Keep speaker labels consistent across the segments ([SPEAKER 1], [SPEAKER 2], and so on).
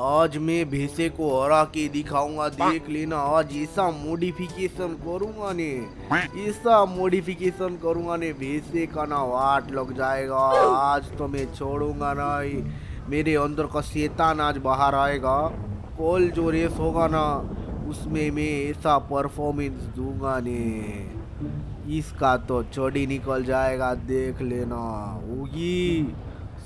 [SPEAKER 1] आज मैं भैंसे को हरा के दिखाऊँगा। देख लेना आज ऐसा मॉडिफिकेशन करूँगा ने। ऐसा मॉडिफिकेशन करूँगा ने भैंसे का ना वाट लग जाएगा। आज तो मैं छोड़ूँगा ना मेरे अंदर का शैतान आज बाहर आएगा। कल जो रेस होगा ना उसमें मैं ऐसा परफॉर्मेंस दूँगा ने। इसका तो चोड़ी निकल जाएगा देख लेना। होगी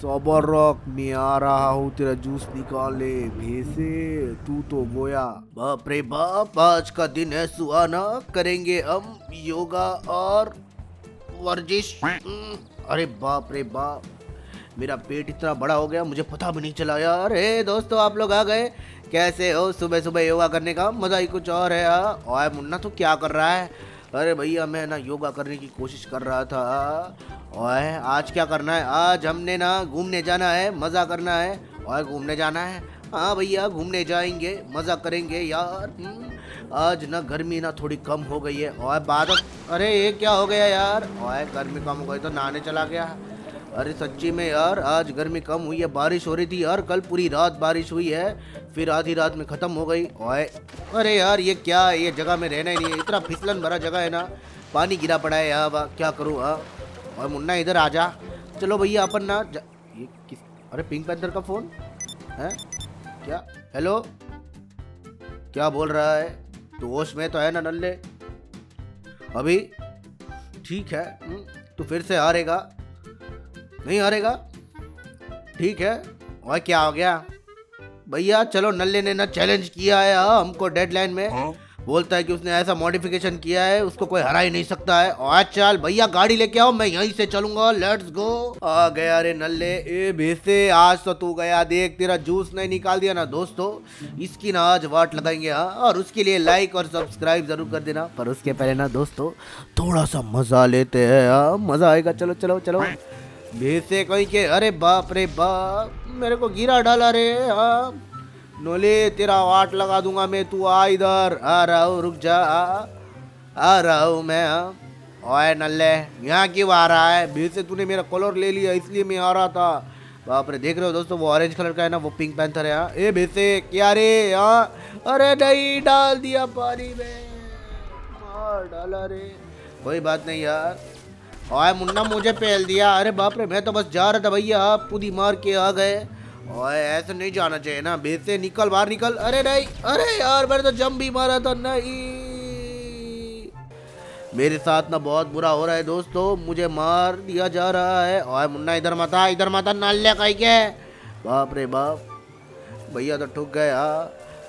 [SPEAKER 1] सबर रख मैं आ रहा हूँ तेरा जूस निकालने भैसे। तू तो गोया। बाप रे बाप आज का दिन है सुहाना करेंगे हम योगा और वर्जिश। हम्म, अरे बाप रे बाप। मेरा पेट इतना बड़ा हो गया मुझे पता भी नहीं चला यार। हे दोस्तों आप लोग आ गए। कैसे हो? सुबह सुबह योगा करने का मज़ा ही कुछ और है यार ओए मुन्ना तो क्या कर रहा है? अरे भैया मैं ना योगा करने की कोशिश कर रहा था। और आज क्या करना है? आज हमने ना घूमने जाना है मज़ा करना है। और घूमने जाना है? हाँ भैया घूमने जाएँगे मज़ा करेंगे यार। हम्म, आज ना गर्मी ना थोड़ी कम हो गई है। और बाद अरे ये क्या हो गया यार? और गर्मी कम हो गई तो नहाने चला गया। अरे सच्ची में यार, आज गर्मी कम हुई है, बारिश हो रही थी यार, कल पूरी रात बारिश हुई है, फिर आधी रात में ख़त्म हो गई। ओए, अरे यार, ये क्या है? ये जगह में रहना ही नहीं है, इतना फिसलन भरा जगह है ना। पानी गिरा पड़ा है यहाँ क्या करूँ हाँ? और मुन्ना इधर आ जा। चलो भैया, अपन ना ये किस अरे पिंक पैंथर का फ़ोन? है? क्या? हेलो? क्या बोल रहा है? तो होश में तो है ना नल्ले। अभी? ठीक है तो फिर से हारेगा। नहीं हारेगा। ठीक है और क्या हो गया? भैया चलो नल्ले ने ना चैलेंज किया है हाँ, हमको डेडलाइन में। बोलता है कि उसने ऐसा मॉडिफिकेशन किया है उसको कोई हरा ही नहीं सकता है। और चल भैया गाड़ी लेके आओ मैं यहीं से चलूँगा। लेट्स गो आ गया रे नल्ले। ए भेसे आज तो तू गया। देख तेरा जूस नहीं निकाल दिया ना दोस्तों। इसकी ना आज वाट लगाएँगे हाँ। और उसके लिए लाइक और सब्सक्राइब ज़रूर कर देना। पर उसके पहले ना दोस्तों थोड़ा सा मज़ा लेते हैं हाँ। मज़ा आएगा। चलो चलो चलो। भेसे कहीं के अरे बाप रे बाप मेरे को गिरा डाला रे हाँ। नोले तेरा वाट लगा दूँगा मैं तू आ इधर आ रहा हूँ रुक जा आ, आ रहा हूँ मैं हाँ। ओए नल्ले यहाँ क्यों आ रहा है? भेसे तूने मेरा कलर ले लिया इसलिए मैं आ रहा था। बाप रे देख रहे हो दोस्तों वो ऑरेंज कलर का है ना वो पिंक पैंथर है यहाँ ए भेसे क्या रे यहाँ अरे नहीं डाल दिया पानी में डाला रे। कोई बात नहीं यार। ओए मुन्ना मुझे पहल दिया। अरे बाप रे, मैं तो बस जा रहा था भैया, आप पूरी मार के आ गए। ओए ऐसे नहीं जाना चाहिए ना बेस से निकल, बाहर निकल। अरे नहीं, अरे यार, मैंने तो जम भी मारा था, नहीं। मेरे साथ ना बहुत बुरा हो रहा है दोस्तों, मुझे मार दिया जा रहा है। ओए मुन्ना, इधर मत इधर मत आ, नाले कहीं के बाप रे बाप, भैया तो ठुक गया।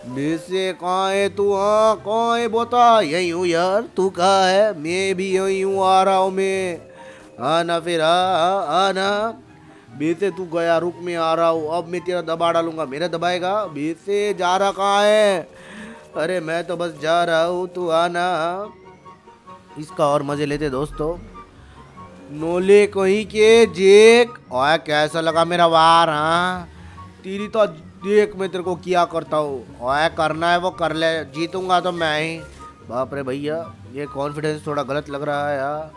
[SPEAKER 1] वैसे कहाँ तू हाँ कहाँ बोता, यही हूँ यार तू कहाँ है, मैं भी यही हूँ आ रहा हूँ मैं। आना फिर आना। वैसे तू गया रुक मैं आ रहा हूँ अब मैं तेरा दबा डालूँगा, मेरा दबाएगा। वैसे जा रहा कहाँ है। अरे मैं तो बस जा रहा हूँ, तू आना। इसका और मज़े लेते दोस्तों। नोले कहीं के, जेक। ओए, कैसा लगा मेरा वार हाँ? तेरी तो देख मैं तेरे को क्या करता हूँ। ओए करना है, वो कर ले। जीतूँगा तो मैं ही। बाप रे भैया, ये कॉन्फिडेंस थोड़ा गलत लग रहा है यार।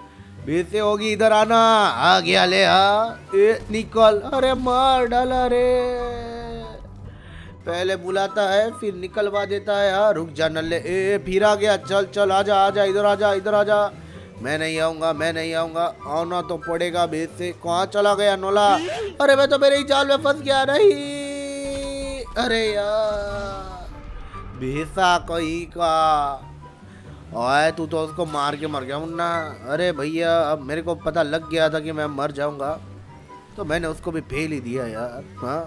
[SPEAKER 1] वैसे होगी, इधर आना। आ गया ले हाँ। निकल। अरे मार डाला रे। पहले बुलाता है, फिर निकलवा देता है यार रुक जा नल्ले। ए फिर आ गया चल चल, आजा आजा, इधर आजा इधर आजा। मैं नहीं आऊँगा, मैं नहीं आऊँगा। आना तो पड़ेगा बेस से। कहाँ चला गया नोला? अरे मैं तो मेरे ही जाल में फंस गया, नहीं। अरे यार। भेसा कहीं का? ओए तू तो उसको मार के मर गया मुन्ना। अरे भैया, अब मेरे को पता लग गया था कि मैं मर जाऊँगा। तो मैंने उसको भी फेल ही दिया यार हाँ।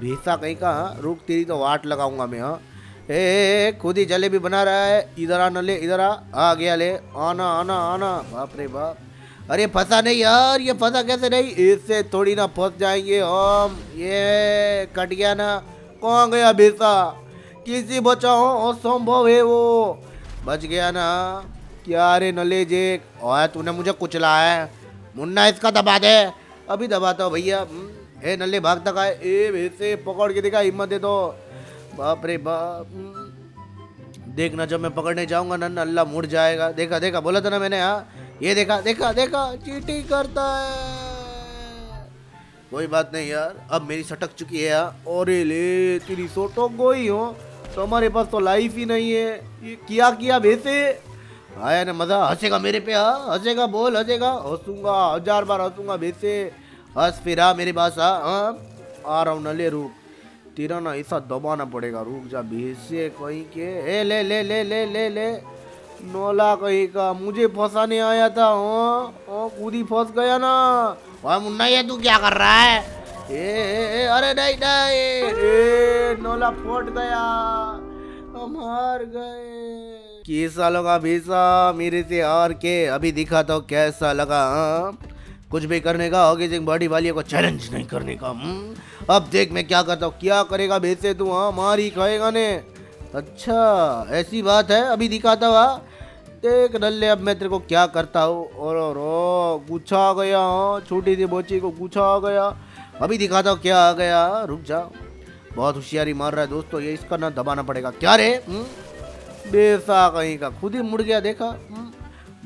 [SPEAKER 1] भेसा कहीं का हाँ? रुक, तेरी तो वाट लगाऊँगा मैं हाँ। ए, खुद ही जलेबी बना रहा है। इधर आ नले इधर आ। आ गया ले। आना आना आना। बाप रे बाप। अरे फंसा नहीं यार ये फंसा कैसे नहीं? इससे थोड़ी ना फंस जाएँगे हम। ये कट गया ना। कौन गया बेसा किसी बचाओ असंभव है वो। बच गया ना। क्या रे नले जे और तूने मुझे कुचला है। मुन्ना इसका दबा दे। अभी दबाता हूँ भैया। हम्म, ए नल्ले भागता है ए वैसे पकड़ के देखा हिम्मत दे तो। बाप रे बाप। देखना, जब मैं पकड़ने जाऊँगा ना अल्लाह मुड़ जाएगा। देखा देखा, बोला था ना मैंने हाँ? ये देखा देखा देखा, चीटी करता है। कोई बात नहीं यार, अब मेरी सटक चुकी है यार और ले, तेरी सोटो गोई हो। तो हमारे पास तो लाइफ ही नहीं है। ये किया किया वैसे? आया ना मज़ा, हंसेगा मेरे पे हाँ? हंसेगा, बोल, हंसेगा। हंसूँगा, हज़ार बार हंसूँगा वैसे। हंस फिर आ मेरे पास आ हाँ? आ रहा हूँ न ले रुक तेरा ना ऐसा दबाना पड़ेगा रुक जा भेसे कहीं के ए ले ले ले ले ले ले नोला कहीं का मुझे फंसाने आया था हाँ खुद ही फंस गया ना वाह मुन्ना ये तू क्या कर रहा है ए, ए, ए अरे नहीं नहीं ए, नोला फट गया हम हार गए कैसा लगा भीसा मेरे से हार के अभी दिखा तो कैसा लगा हाँ? कुछ भी करने का होगी सिंह बॉडी वाली को चैलेंज नहीं करने का हम्म? अब देख मैं क्या करता हूँ? क्या करेगा भेसे तू हाँ? मार ही खाएगा ने। अच्छा ऐसी बात है, अभी दिखाता हुआ। देख नल्ले अब मैं तेरे को क्या करता हूँ? और और गुच्छा आ गया हाँ? छोटी सी बोची को गुच्छा आ गया। अभी दिखाता हूँ क्या आ गया। रुक जा। बहुत होशियारी मार रहा है दोस्तों, ये इसका ना दबाना पड़ेगा। क्या रे? हम्म? बेसा कहीं का। खुद ही मुड़ गया, देखा? हम्म?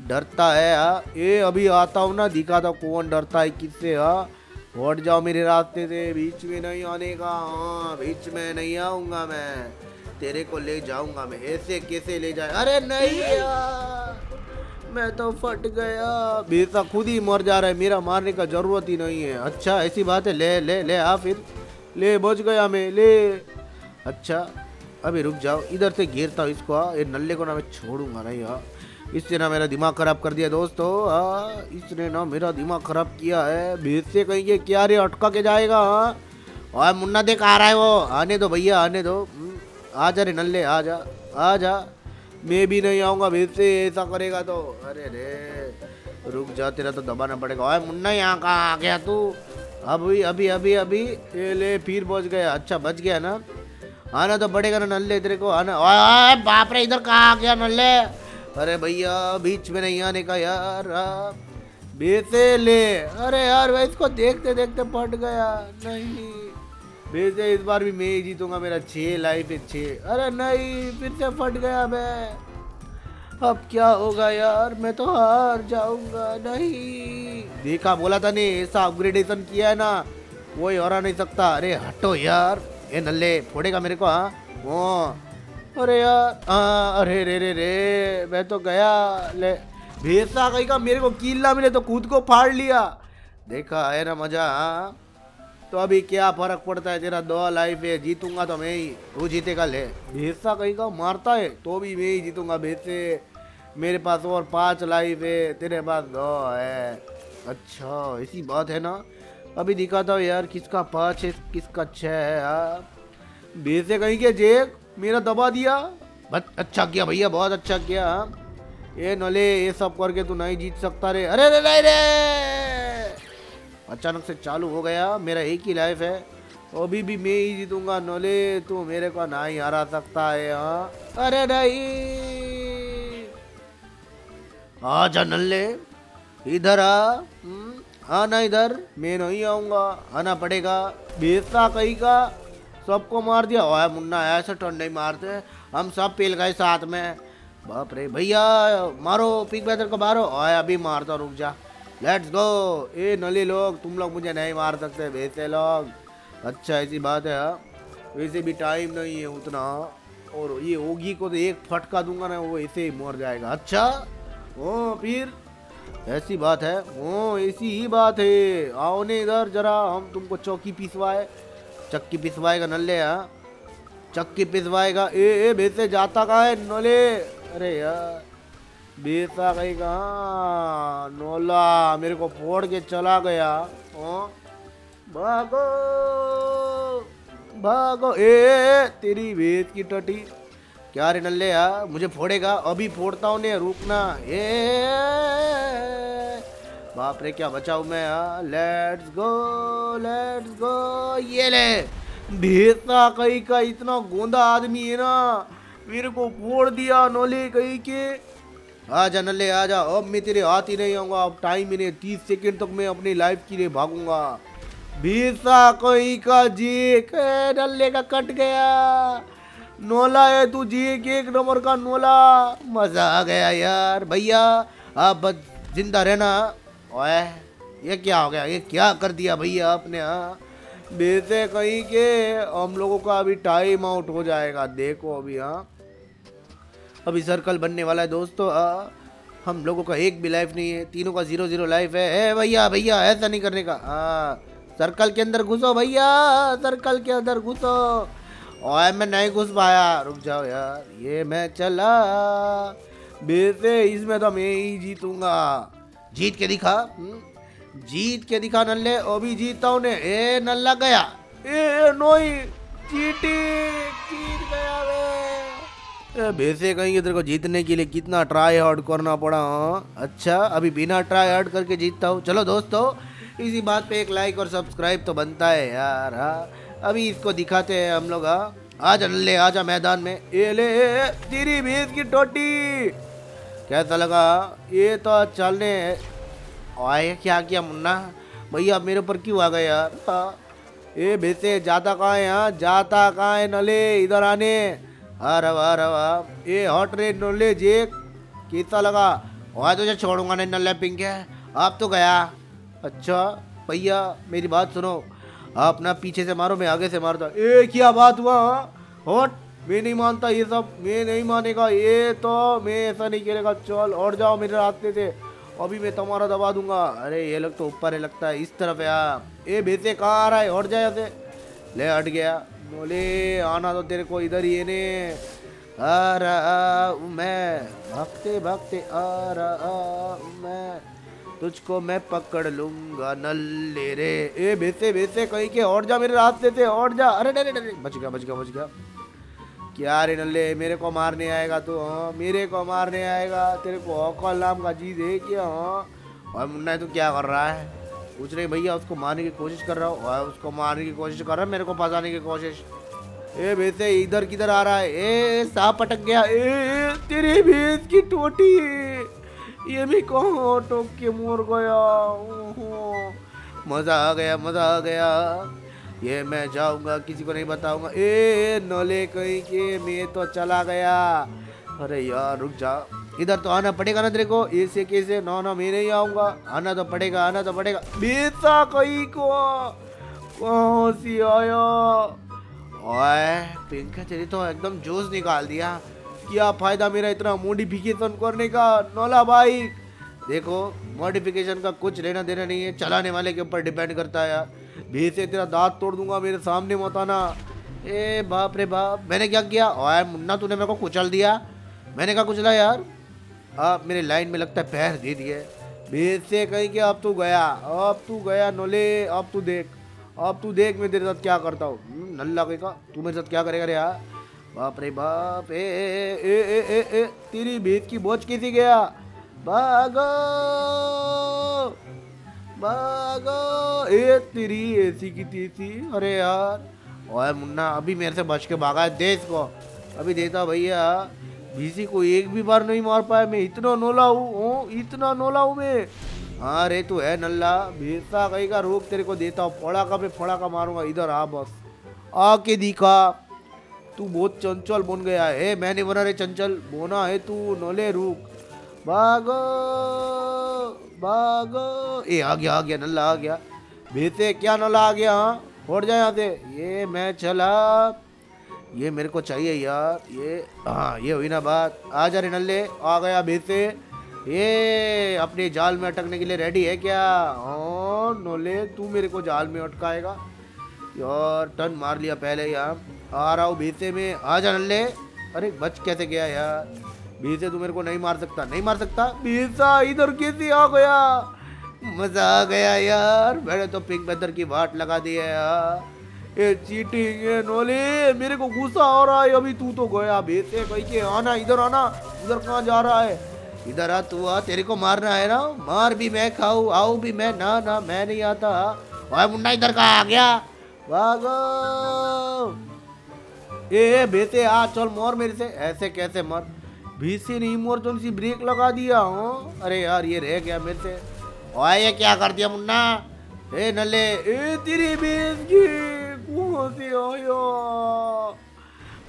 [SPEAKER 1] डरता है हाँ? ये अभी आता हूँ ना, दिखाता कौन डरता है, किससे हाँ? हट जाओ मेरे रास्ते से, बीच में नहीं आने का। हाँ बीच में नहीं आऊँगा मैं। तेरे को ले जाऊँगा मैं। ऐसे कैसे ले जाए? अरे नहीं यार। मैं तो फट गया। बेसा खुद ही मर जा रहा है। मेरा मारने का ज़रूरत ही नहीं है। अच्छा ऐसी बात है। ले ले ले, आ फिर। ले, बच गया मैं। ले। अच्छा अभी रुक जाओ। इधर से घेरता हूँ इसको। ये नल्ले को ना मैं छोड़ूँगा नहीं हाँ इसने ना मेरा दिमाग खराब कर दिया दोस्तों। हाँ इसने ना मेरा दिमाग खराब किया है। भेज से कहीं के क्या रे अटका के जाएगा हाँ और मुन्ना देख आ रहा है वो। आने दो भैया आने दो। हम्म, आ जा रे नल्ले आ जा आ जा। मैं भी नहीं आऊँगा भेज से ऐसा करेगा तो। अरे रे रुक जा तेरा तो दबाना पड़ेगा। ओए मुन्ना यहाँ कहाँ आ गया तू? अभी अभी अभी अभी। ये ले फिर बच गया। अच्छा बच गया ना? आना तो पड़ेगा ना नल्ले तेरे को आना। बाप रे इधर कहाँ आ गया नल्ले? अरे भैया, बीच में नहीं आने का यार बेसे ले अरे यार मैं इसको देखते देखते पट गया। नहीं बेसे इस बार भी मैं ही जीतूँगा, मेरा छः लाइफ है छः अरे नहीं, फिर से फट गया मैं। अब क्या होगा यार, मैं तो हार जाऊँगा, नहीं। देखा, बोला था नहीं ऐसा अपग्रेडेशन किया है ना, कोई हरा नहीं सकता। अरे हटो यार ये नल्ले, फोड़ेगा मेरे को हाँ? वो अरे यार हाँ अरे रे रे रे, मैं तो गया, ले। भेसा कहीं का, मेरे को कील मिले तो खुद को फाड़ लिया। देखा है ना मज़ा हाँ? तो अभी क्या फ़र्क पड़ता है तेरा दो लाइफ है, जीतूँगा तो मैं ही, तू जीतेगा, ले। भेसा कहीं का, मारता है तो भी मैं ही जीतूँगा भेसे मेरे पास और पाँच लाइफ है, तेरे पास दो है। अच्छा ऐसी बात है ना? अभी दिखाता हूँ यार, किसका पाँच है, किसका छः है हाँ? भेसे कहीं के जेक? मेरा दबा दिया। बस अच्छा किया भैया बहुत अच्छा किया। ये नले ये सब करके तू नहीं जीत सकता रे। अरे रे रे रे अचानक से चालू हो गया। मेरा एक ही लाइफ है। अभी भी मैं ही जीतूँगा। नले तू मेरे को नहीं हरा सकता है हाँ? अरे नहीं! आजा नल्ले। इधर आ। हम्म, आना इधर। मैं नहीं आऊँगा। आना पड़ेगा। बेसा कहीं का? सबको मार दिया। ओए मुन्ना, ऐसे टर्न नहीं मारते। हम सब पेल गए साथ में। बाप रे भैया, मारो, पिक बैटर को मारो। ओए अभी मारता, रुक जा। लेट्स गो ए नली लोग, तुम लोग मुझे नहीं मार सकते, वैसे लोग। अच्छा ऐसी बात है हाँ। वैसे भी टाइम नहीं है उतना। और ये ओगी को तो एक फटका दूँगा ना, वो ऐसे ही मर जाएगा। अच्छा? ओ, फिर? ऐसी बात है। ओ, ऐसी ही बात है। आओ ने इधर जरा, हम तुमको चौकी पिसवाए। चक्की पिसवाएगा नल्ले यहाँ चक्की पिसवाएगा ए ए बेसे जाता कहा है? नोले? अरे यार बेसा कहीं कहा? नोला मेरे को फोड़ के चला गया। ओ भागो भागो। ए, ए तेरी भेद की टटी। क्या रे नल्ले यार मुझे फोड़ेगा? अभी फोड़ता हूँ ने रुकना। ए बाप रे, क्या बचाऊ मैं लेट्स गो लेट्स गो ये ले भेसा कहीं का इतना गोंदा आदमी है ना, मेरे को फोड़ दिया नोले कहीं के। आजा नल्ले आजा अब मैं तेरे हाथ ही नहीं आऊँगा, अब टाइम ही नहीं, तीस सेकंड तक मैं अपनी लाइफ के लिए भागूँगा। भेसा कहीं का जी नल्ले का कट गया। नोला है तू जी एक नंबर का नोला। मज़ा आ गया यार, भैया, आप बस ज़िंदा रहना। ओए, ये क्या हो गया? ये क्या कर दिया भैया आपने हाँ? बेसे कहीं के, हम लोगों का अभी टाइम आउट हो जाएगा, देखो अभी हाँ? अभी सर्कल बनने वाला है दोस्तों हाँ? हम लोगों का एक भी लाइफ नहीं है, तीनों का ज़ीरो ज़ीरो लाइफ है। भैया भैया, ऐसा नहीं करने का हाँ? सर्कल के अंदर घुसो भैया सर्कल के अंदर घुसो। और मैं नहीं घुस पाया, रुक जाओ यार, ये मैं चला बेसे इसमें तो मैं ही जीतूँगा। जीत के दिखा। जीत के दिखा नल्ले अभी जीतता हूँ ने ए, नल्ला गया। ए, नोई चीटी जीत गया वे। भैसे कहीं इधर को जीतने के लिए कितना ट्राई हार्ड करना पड़ा हाँ? अच्छा अभी बिना ट्राई हार्ड करके जीतता हूँ। चलो दोस्तों, इसी बात पे एक लाइक और सब्सक्राइब तो बनता है यार हाँ? अभी इसको दिखाते हैं हम लोग हाँ? आजा नल्ले आजा मैदान में। ए, ले तेरी भैंस की टोटी। कैसा लगा, ये तो चलने आए क्या किया मुन्ना? भैया मेरे ऊपर क्यों आ गए यार? ए बेसे जाता कहाँ है यहाँ जाता कहाँ है, नले? इधर आने। वाह, अरे वाह ए हॉट रे नले जे कैसा लगा, वहाँ तुझे छोड़ूँगा नहीं नल्ले पिंक है। आप तो गया? अच्छा भैया, मेरी बात सुनो। आप ना पीछे से मारो, मैं आगे से मारता ए, क्या बात हुआ हॉट मैं नहीं मानता ये सब, मैं नहीं मानेगा। ये तो मैं ऐसा नहीं करेगा। चल, और जाओ मेरे रास्ते से। अभी मैं तुम्हारा दबा दूँगा। अरे, ये लोग तो ऊपर है लगता है। इस तरफ़ यार ए बेसे कहाँ आ रहा है? हट जाए ऐसे ले, हट गया। बोले, आना तो तेरे को इधर ही ने। आ रहा मैं। भागते भागते आ रहा मैं। तुझको मैं पकड़ लूँगा नल्ले रे। ए बेसे बेसे कहीं के? और जा मेरे रास्ते से, और जा। अरे डरे डरे बच गया बच गया बच गया। क्या रे नल्ले मेरे को मारने आएगा तू हाँ मेरे को मारने आएगा, तेरे को औकल नाम का चीज़ है क्या हाँ? और मुन्ना, तू क्या कर रहा है? पूछ रहे भैया, उसको मारने की कोशिश कर रहा हूँ उसको मारने की कोशिश कर रहा है, मेरे को फंसाने की कोशिश। ए भैंसे इधर किधर आ रहा है? ए सांप अटक गया। ए तेरी भैंस की टोटी ये भी कहाँ टोक के मोर गया? मज़ा आ गया, मज़ा आ गया। ये मैं जाऊँगा, किसी को नहीं बताऊँगा। ए, नोले कहीं के, मैं तो चला गया। अरे यार, रुक जा। इधर तो आना पड़ेगा ना तेरे को। ऐसे कैसे? ना ना, मैं नहीं आऊँगा। आना तो पड़ेगा, आना तो पड़ेगा। बेचा कहीं को? कहाँ सी आया? ओए, पिंक, तेरी तो एकदम जोश निकाल दिया। क्या फ़ायदा मेरा इतना मोडिफिकेशन करने का? नोला भाई देखो मॉडिफिकेशन का कुछ लेना देना नहीं है चलाने वाले के ऊपर डिपेंड करता है यार। भैंसे तेरा दांत तोड़ दूँगा मेरे सामने मत आना। ए बाप रे बाप। मैंने क्या किया? ओए मुन्ना तूने मेरे को कुचल दिया। मैंने कहा कुचला यार। आप मेरे लाइन में लगता है पैर दे दिए भैंसे कहीं के अब तू गया अब तू गया नोले अब तू देख। अब तू देख मैं तेरे साथ क्या करता हूँ। नल्ला कहीं का? तू मेरे साथ क्या करेगा रे यार? बाप रे बाप। ए ए ए ए ए, ए तेरी भैंस की बोझ कैसी गया भागो भागो ए, तेरी ऐसी की तीसी अरे यार। ओए मुन्ना, अभी मेरे से बच के भागा है दे इसको अभी देता भैया। भीसी को एक भी बार नहीं मार पाया मैं। इतना नोला हूँ इतना नोला हूँ मैं। हाँ रे, तू है नल्ला। कहीं का रोक तेरे को देता हूँ। फोड़ा का पे फोड़ा का मारूँगा। इधर आ बस। आके दिखा। तू बहुत चंचल बन गया है। मैंने बना रे चंचल। बोना है तू, नोले रुक। भागो भागो। ए, आ गया आ गया, नल्ला आ गया। भेते क्या नल्ला आ गया हाँ? जाए यहाँ से। ये मैं चला, ये मेरे को चाहिए यार। ये हाँ ये हुई ना बात। आ जा रे नल्ले, आ गया भेते ये अपने जाल में अटकने के लिए रेडी है क्या? हाँ नोले तू मेरे को जाल में अटकाएगा। यार, टन मार लिया पहले यार आ रहा हूँ भीसे में। आ जा नल्ले। अरे, बच कैसे गया यार? बीसे तू मेरे को नहीं मार सकता। नहीं मार सकता? बीसा इधर कैसे आ गया? मज़ा आ गया यार। मैंने तो पिंक पैंथर की वाट लगा दी है यार। ये चीटिंग ये नोले, मेरे को गुस्सा आ रहा है। अभी तू तो गया बेसे कहीं के आना, इधर आना। उधर कहाँ जा रहा है? इधर आ, तू आ, तेरे को मारना है ना? मार भी मैं खाऊ, आऊ भी मैं। ना ना, मैं नहीं आता। भाई, मुन्ना इधर का आ गया? भागो ए बेटे आ, चल, मोर मेरे से। ऐसे कैसे मर भीसी ने इमरजेंसी ब्रेक लगा दिया, हो? अरे यार, ये रह गया मेरे से। ये क्या कर दिया मुन्ना? ए नले ए, तेरी बेस की कौन से आया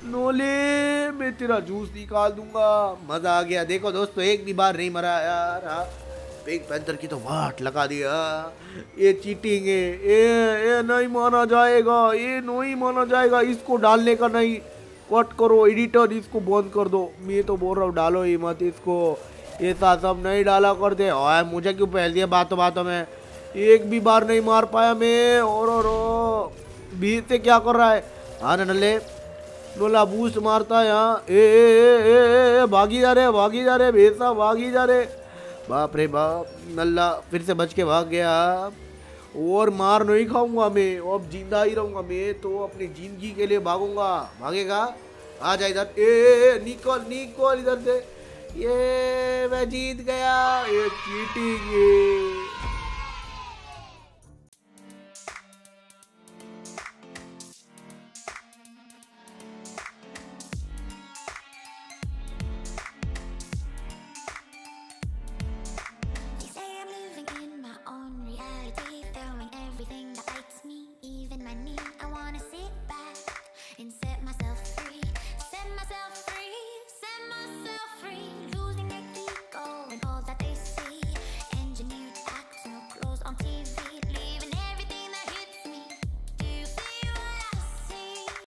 [SPEAKER 1] नोले मैं तेरा जूस निकाल दूँगा। मज़ा आ गया। देखो दोस्तों, एक भी बार नहीं मरा यार। हाँ। पिंक पैंथर की तो वाट लगा दिया ये चीटिंग है। ये ये नहीं माना जाएगा। ये नहीं माना जाएगा। इसको डालने का नहीं। कट करो एडिटर इसको बंद कर दो। मैं तो बोल रहा हूँ डालो ही मत इसको। ये सब नहीं डाला करते। और मुझे क्यों पहल दिया बातों बातों में? एक भी बार नहीं मार पाया मैं और और बीच से क्या कर रहा है? हाँ नल्ले नोला बूस्ट मारता है यहाँ ए, ए, ए, ए, ए भागी जा रहे भागी जा रहे भेसा भागी जा रहे। बाप रे बाप नल्ला फिर से बच के भाग गया। और मार नहीं खाऊँगा मैं अब ज़िंदा ही रहूँगा मैं तो अपनी ज़िंदगी के लिए भागूँगा। भागेगा? आ जा इधर। ए, निकल निकल इधर से। ये मैं जीत गया। ये चीटिंग